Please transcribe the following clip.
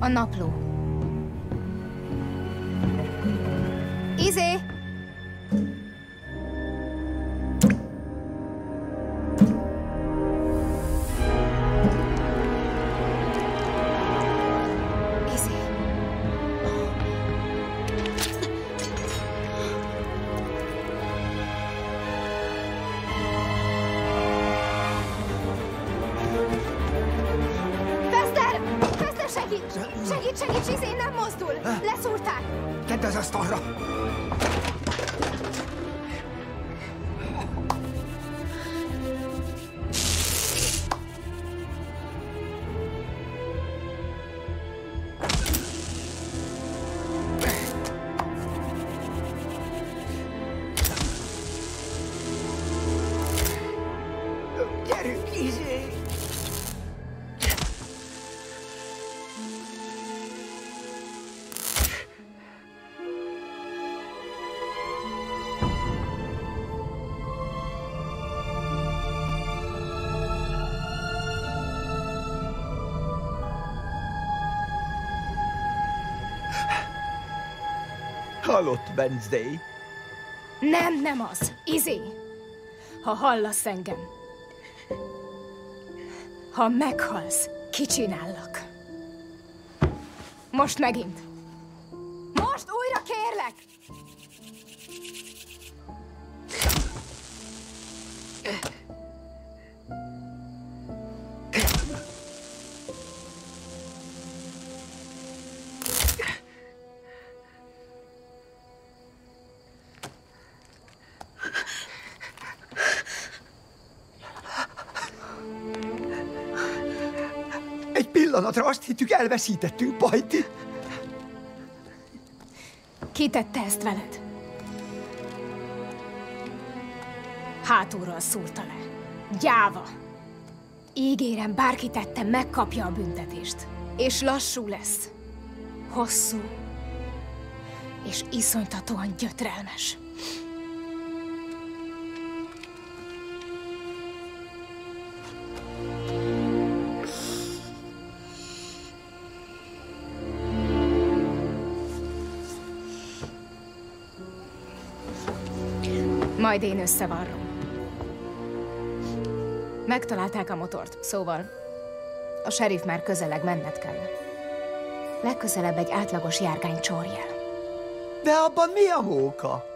A napló. Izé! Segíts, segíts, izé nem mozdul! Leszúrták! Tedd az asztalra! Gyerünk, izé! Halott Wednesday. Nem, nem az. Izé. Ha hallasz engem. Ha meghalsz, kicsinállak. Most megint. Most újra kérlek! Pillanatra azt hittük, elveszítettünk Pajti. Ki tette ezt veled? Hátulról szúrta le. Gyáva. Ígérem, bárki tette, megkapja a büntetést. És lassú lesz. Hosszú. És iszonytatóan gyötrelmes. Majd én összevarrom. Megtalálták a motort, szóval a sheriff már közeleg menned kell. Legközelebb egy átlagos járgány csorjel. De abban mi a móka?